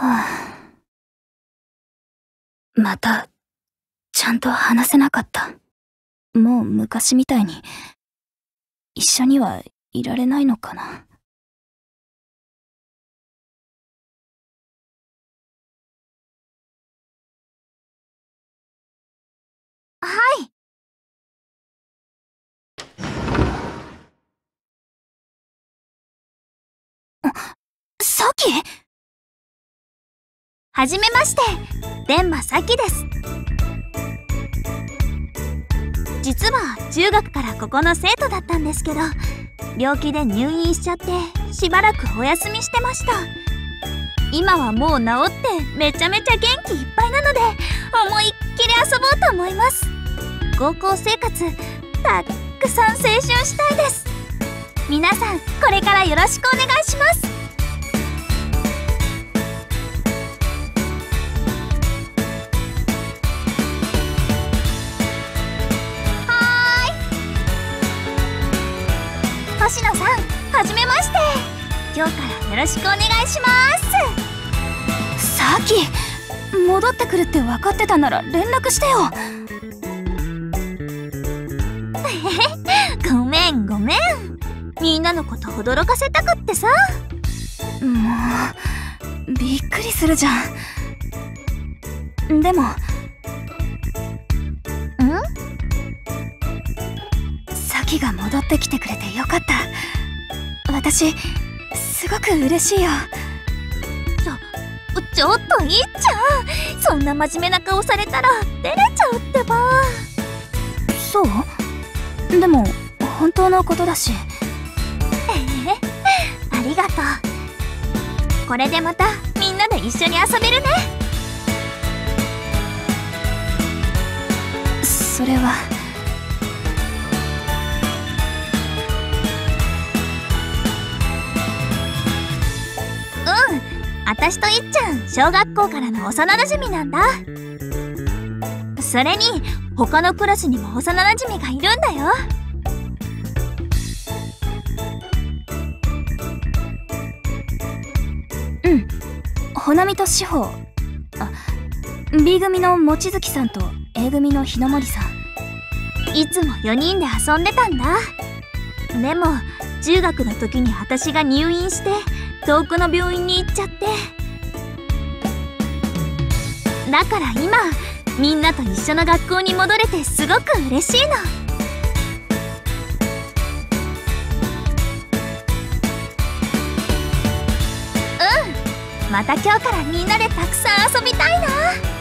はあ、また、ちゃんと話せなかった。もう昔みたいに、一緒にはいられないのかな。はい。さき？はじめまして、電馬さきです。実は中学からここの生徒だったんですけど、病気で入院しちゃってしばらくお休みしてました。今はもう治ってめちゃめちゃ元気いっぱいなので、思いっきり遊ぼうと思います。高校生活、たっくさん青春したいです。皆さん、これからよろしくお願いします。星野さんはじめまして。今日からよろしくお願いします。さき戻ってくるって分かってたなら連絡してよ。ごめんごめん。みんなのこと驚かせたくってさ。もうびっくりするじゃん。でもキが戻ってきてくれてよかった。私すごく嬉しいよ。ちょちょっといっちゃんそんな真面目な顔されたら照れちゃうってば。そう？でも本当のことだし。ええありがとう。これでまたみんなで一緒に遊べるね。それは私といっちゃん小学校からの幼なじみなんだ。それに他のクラスにも幼なじみがいるんだよ。うん。ほなみと志保。あ B 組の望月さんと A 組の日の森さん。いつも4人で遊んでたんだ。でも中学の時に私が入院して遠くの病院に行っちゃって。だから今みんなと一緒の学校に戻れてすごく嬉しいの。うん。また今日からみんなでたくさん遊びたいな。